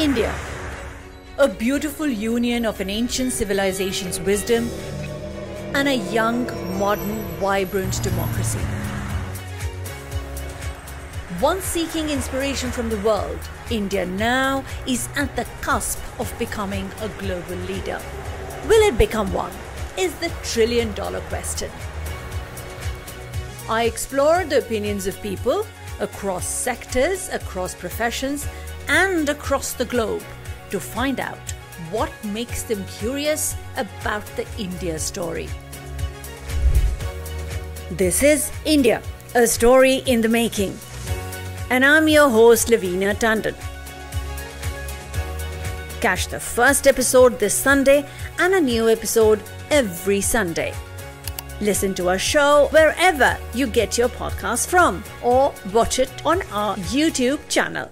India, a beautiful union of an ancient civilization's wisdom and a young, modern, vibrant democracy. Once seeking inspiration from the world, India now is at the cusp of becoming a global leader. Will it become one? Is the trillion dollar question. I explore the opinions of people across sectors, across professions, and across the globe to find out what makes them curious about the India story. This is India, a story in the making. And I'm your host, Loveena Tandon. Catch the first episode this Sunday and a new episode every Sunday. Listen to our show wherever you get your podcast from or watch it on our YouTube channel.